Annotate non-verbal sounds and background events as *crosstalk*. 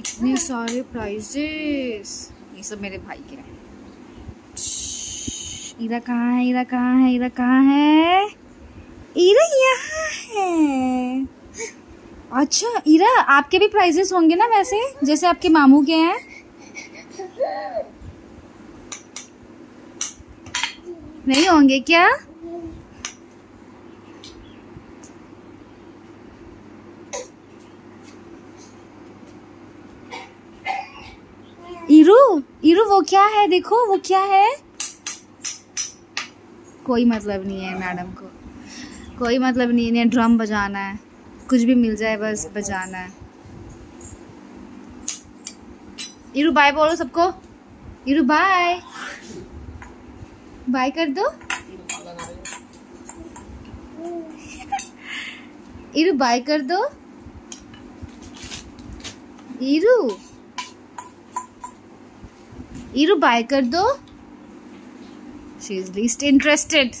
इतने सारे प्राइजेस ये सब मेरे भाई के हैं। ईरा कहाँ है ईरा कहाँ है ईरा कहाँ है? ईरा यहाँ है। अच्छा ईरा आपके भी प्राइजेस होंगे ना वैसे? जैसे आपके मामू के हैं। नहीं होंगे क्या? इरू इरू, वो क्या है? देखो, वो क्या है? कोई मतलब नहीं है मैडम को। कोई मतलब नहीं है ड्रम बजाना है। कुछ भी मिल जाए बस बजाना है। इरू बाय बोलो सबको। इरू बाय बाय कर दो। *laughs* इरू बाय कर दो। इरू। Iru, buy kar do. She least interested.